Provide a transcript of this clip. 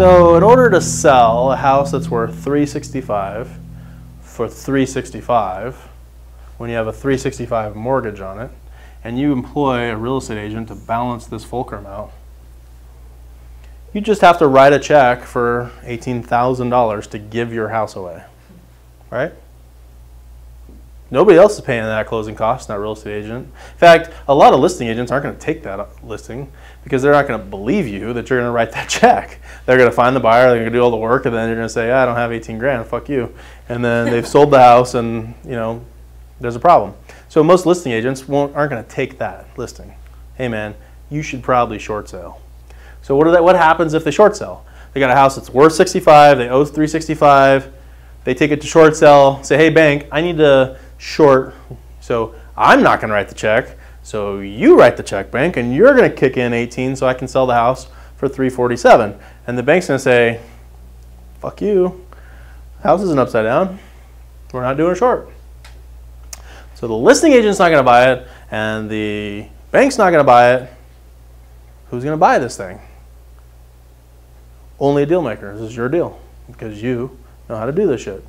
So in order to sell a house that's worth 365 for 365, when you have a 365 mortgage on it, and you employ a real estate agent to balance this fulcrum out, you just have to write a check for $18,000 to give your house away, right? Nobody else is paying that closing cost, not real estate agent. In fact, a lot of listing agents aren't going to take that listing because they're not going to believe you that you're going to write that check. They're going to find the buyer, they're going to do all the work, and then you're going to say, ah, I don't have 18 grand, fuck you. And then they've sold the house, and you know, there's a problem. So most listing agents won't, aren't going to take that listing. Hey man, you should probably short sale. So what, that, what happens if they short sell? They got a house that's worth 65, they owe 365, they take it to short sell, say, hey bank, I need to short, so I'm not gonna write the check, so you write the check bank and you're gonna kick in 18 so I can sell the house for 347. And the bank's gonna say, fuck you, house isn't upside down, we're not doing a short. So the listing agent's not gonna buy it and the bank's not gonna buy it. Who's gonna buy this thing? Only a deal maker. This is your deal because you know how to do this shit.